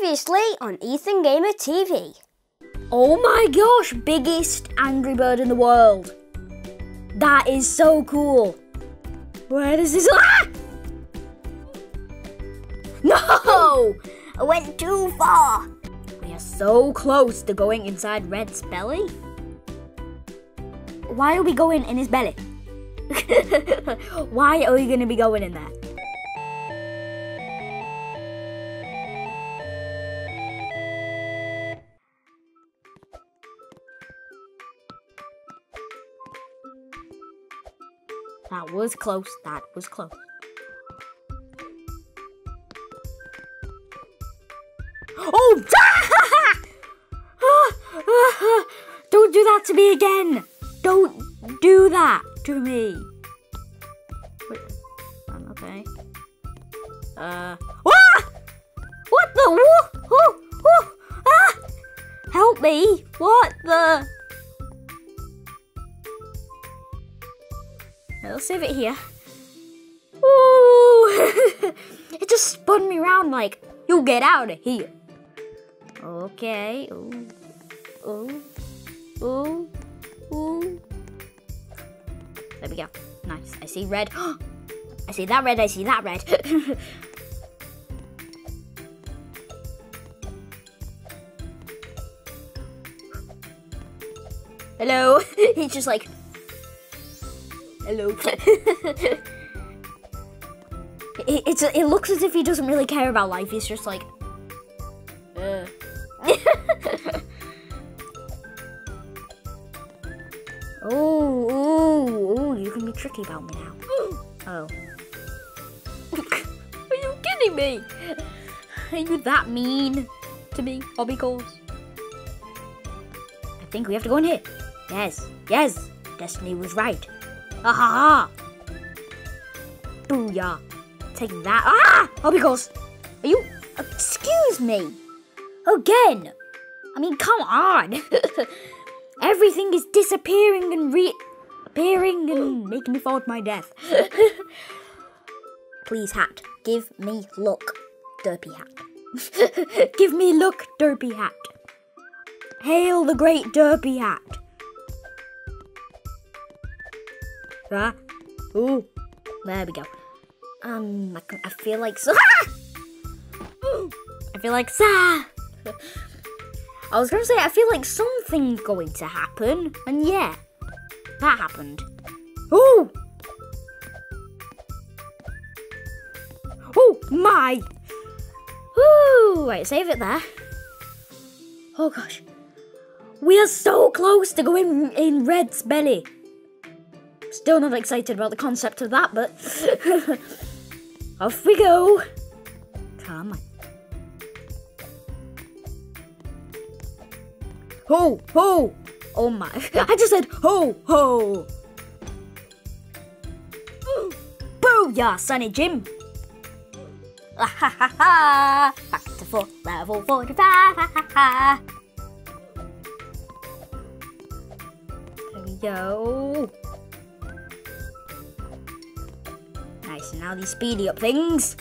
Previously on Ethan Gamer TV. Oh my gosh, biggest Angry Bird in the world. That is so cool. Where does this... Ah! No! I went too far. We are so close to going inside Red's belly. Why are we going in his belly? Why are we going to be going in there? Was close. That was close. Oh! Don't do that to me again! Don't do that to me! Wait, okay. Uh. Ah! What the? Ah! Help me! What the? Let's save it here. Ooh! it just spun me around like, you get out of here. Okay. Ooh. Ooh. Ooh. Ooh. There we go. Nice. I see red. I see that red. I see that red. Hello. He's just like, hello. it, it's it looks as if he doesn't really care about life. He's just like, uh. oh, oh, oh! You can be tricky about me now. Oh. Are you kidding me? Are you that mean to me, hobby calls? I think we have to go in here. Yes, yes. Destiny was right. Ah ha ha! Booyah! Take that. Ah! Oh, because. Are you. Excuse me! Again! I mean, come on! Everything is disappearing and reappearing and making me fall to my death. Please, hat. Give me look, derpy hat. Give me look, derpy hat. Hail the great derpy hat. Ah. Ooh. There we go. Um, I, I feel like so. I feel like sa. I was gonna say I feel like something's going to happen, and yeah, that happened. Ooh. Oh my. Ooh. Wait, save it there. Oh gosh. We are so close to going in Red's belly. Still not excited about the concept of that, but off we go. Come on. Ho, ho! Oh my. I just said ho, ho! Booyah, Sunny Jim! Ah, ha, ha, ha. Back to full level 45. Ha, ha, ha. There we go. Nice, and now these speedy up things.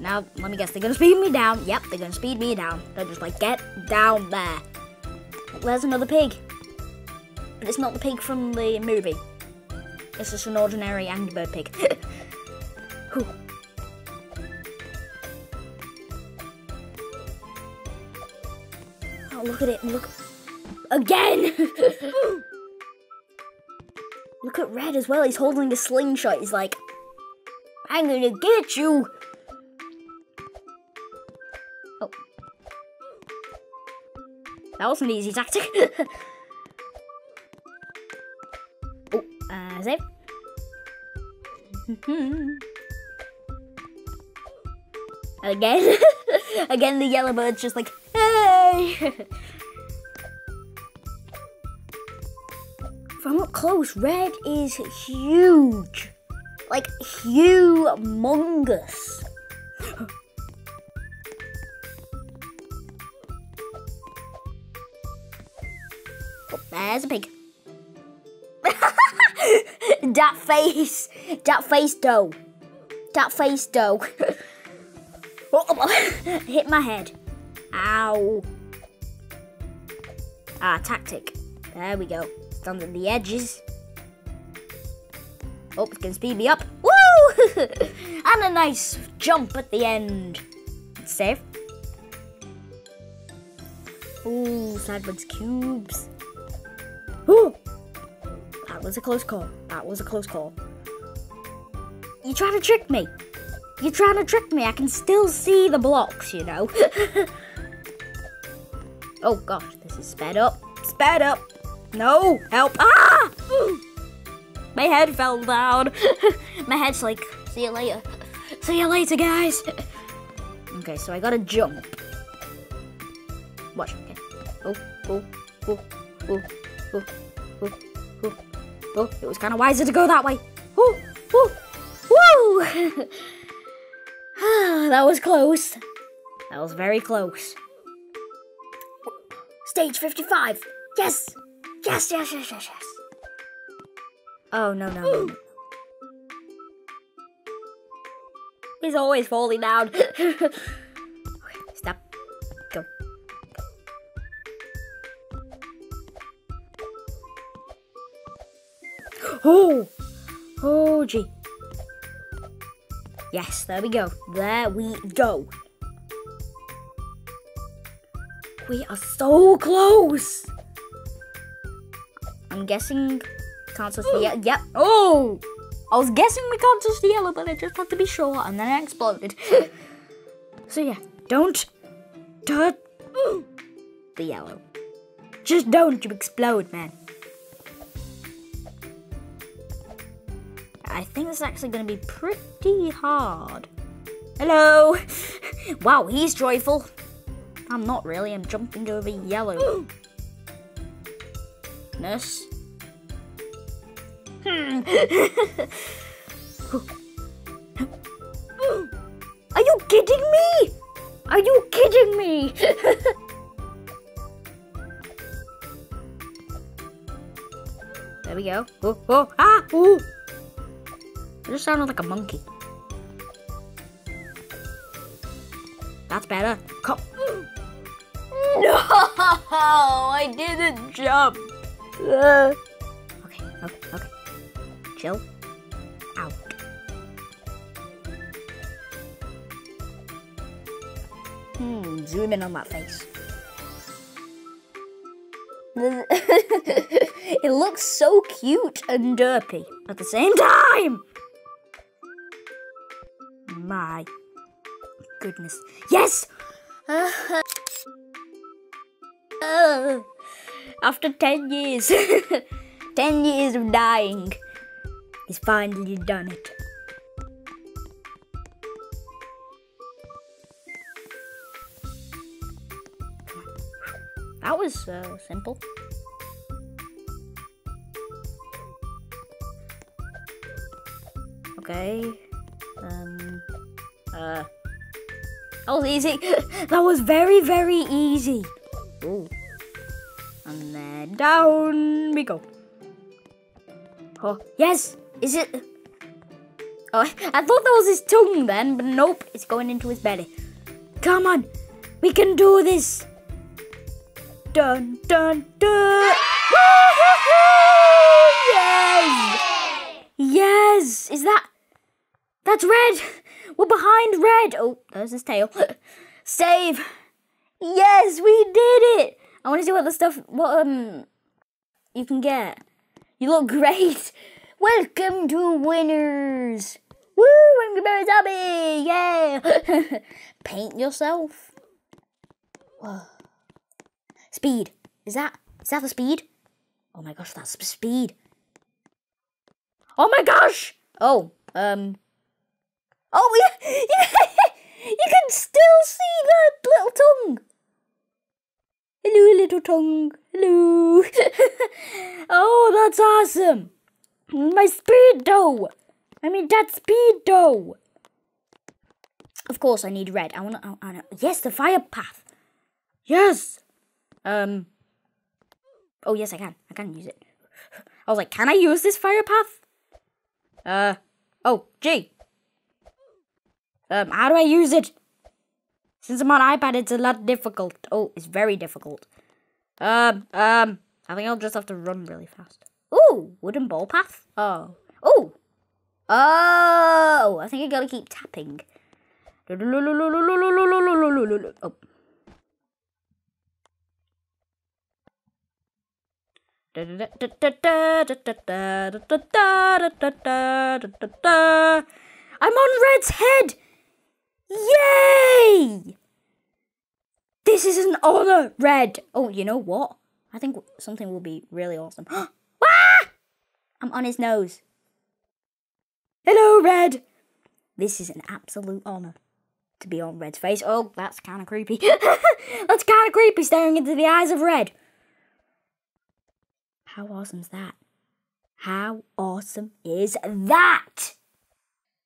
Now, let me guess, they're gonna speed me down. Yep, they're gonna speed me down. They're just like, get down there. There's another pig. But it's not the pig from the movie. It's just an ordinary Angry Bird pig. Oh, look at it. Look. Again! Look at Red as well. He's holding a slingshot. He's like, I'm gonna get you. Oh. That was an easy tactic. oh, uh, save. Again. Again, the yellow bird's just like, hey! From up close, red is huge. Like, humongous. oh, there's a pig. that face. That face, though. that face dough. oh, hit my head. Ow. Ah, tactic. There we go. On the edges. Oh, it's gonna speed me up. Woo! and a nice jump at the end. Save. Ooh, sideways cubes. Ooh! That was a close call. That was a close call. You're trying to trick me? You're trying to trick me. I can still see the blocks, you know. oh gosh, this is sped up. Sped up. No, help. Ah! My head fell down. My head's like, see you later. See you later, guys. okay, so I gotta jump. Watch. Okay. Oh, oh, oh, oh, oh, oh, oh, oh. It was kind of wiser to go that way. Oh, oh, woo! that was close. That was very close. Stage 55. Yes! Yes, yes, yes, yes, yes. Oh, no, no, no. no. He's always falling down. okay, stop. Go. Oh! Oh, gee. Yes, there we go. There we go. We are so close. I'm guessing can't touch the yellow. Yep. Oh! I was guessing we can't touch the yellow, but I just had to be sure, and then it exploded. so yeah, don't touch the yellow. Just don't you explode, man. I think this is actually going to be pretty hard. Hello! wow, he's joyful. I'm not really, I'm jumping over yellow. Nurse. Hmm. Are you kidding me? Are you kidding me? there we go. Oh, oh, ah, ooh. I just sounded like a monkey. That's better. Come. No, I didn't jump. Okay, okay, okay. Out. Hmm, zoom in on that face. it looks so cute and derpy at the same time. My goodness. Yes! After 10 years, 10 years of dying, he's finally done it. That was uh, simple. Okay. Um. Uh. That was easy. that was very, very easy. Ooh. And then down we go. Oh, yes. Is it? Oh, I thought that was his tongue then, but nope. It's going into his belly. Come on. We can do this. Dun, dun, dun. yes. Yes. Is that? That's red. We're behind red. Oh, there's his tail. Save. Yes, we did it. I want to see what the stuff, what um, you can get. You look great. Welcome to winners. Woo, Angry Birds Zombie. Yeah. Paint yourself. Whoa. Speed. Is that, is that the speed? Oh my gosh, that's the speed. Oh my gosh. Oh, um, Oh, yeah, yeah. you can still see that little tongue. Hello, little tongue. Hello. oh, that's awesome. My speed dough. I mean, that speed dough. Of course, I need red. I want to. I, I, yes, the fire path. Yes. Um. Oh yes, I can. I can use it. I was like, can I use this fire path? Uh. Oh, G. Um, how do I use it? Since I'm on iPad, it's a lot difficult. Oh, it's very difficult. Um, um, I think I'll just have to run really fast. Ooh, wooden ball path. Oh, oh, oh! I think I gotta keep tapping. Oh. I'm on Red's head! Yay! This is an honor, Red. Oh, you know what? I think something will be really awesome. I'm on his nose. Hello, Red. This is an absolute honor to be on Red's face. Oh, that's kind of creepy. that's kind of creepy staring into the eyes of Red. How awesome is that? How awesome is that?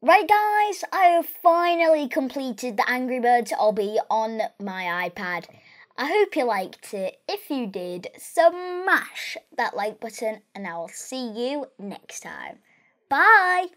Right, guys, I have finally completed the Angry Birds obby on my iPad. I hope you liked it. If you did, smash that like button, and I will see you next time. Bye!